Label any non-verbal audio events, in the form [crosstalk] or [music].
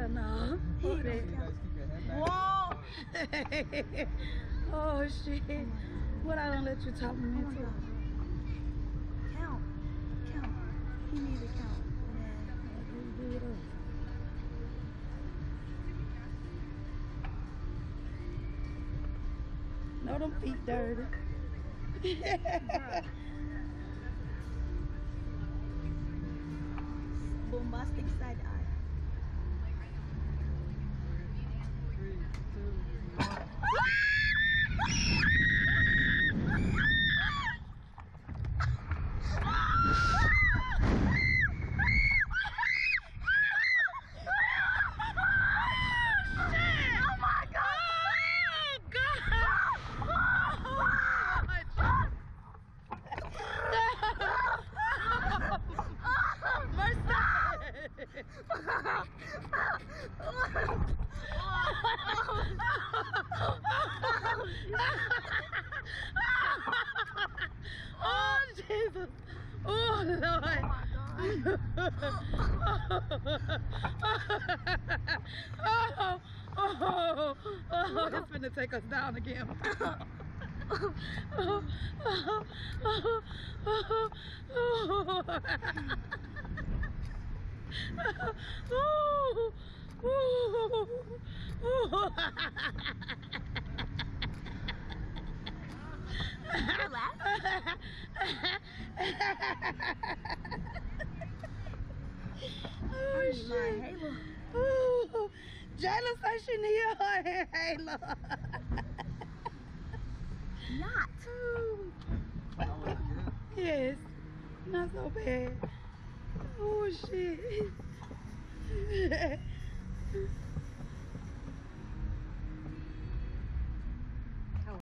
Hell no. Who that? guys keep your head back. Whoa! oh shit. What I don't let you talk me Oh into? Count. Count. He needs to count. No, them feet dirty. [laughs] Bombastic side eye. Oh Jesus! Oh Lord! oh, my God! oh, oh, it's gonna take us down again. oh, oh, oh, oh, oh, oh, oh. oh, I need my shit. halo. Ooh, Jaylah said she need her halo. Not. Yes, not so bad. Oh shit.